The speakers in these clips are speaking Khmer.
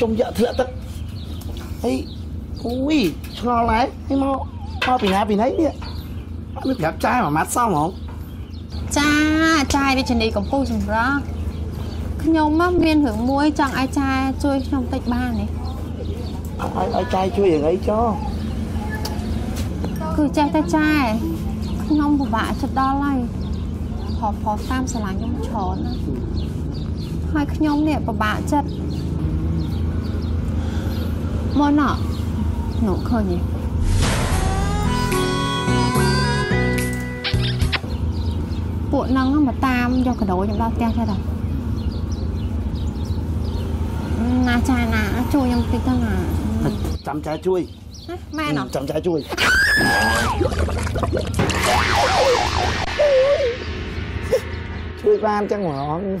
ចុំយកធ្លាក់ទឹកហើយអូយឆ្ងល់ហើយហើយមកមកពីណាពីណីនេះអត់មានប្រាប់ចាយមួយម៉ាត់សោះហ្មងចាចាយរាជនីកំពូលសម្រាប់ខ្ញុំមកមានរឿងមួយចង់ឲ្យចាយជួយខ្ញុំតិចបាននេះឲ្យឲ្យចាយជួយយ៉ាងអីចោគឺចេះតែចាយខ្ញុំពិបាកចិត្តដល់ហើយផផតាមស្រឡាញ់ខ្ញុំច្រើនណាស់ហើយខ្ញុំនេះពិបាកចិត្ត món nào nấu khơi nhỉ bộ năng mà tam do cái đầu chúng ta teo thế rồi nà trà nà chui nhầm tí tao nà chấm trà chui mẹ nó chấm trà chui chui ba em chẳng ngọn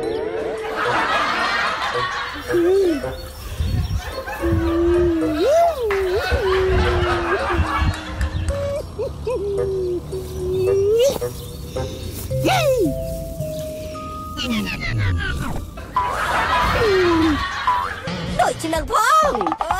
Noi ce lang pong.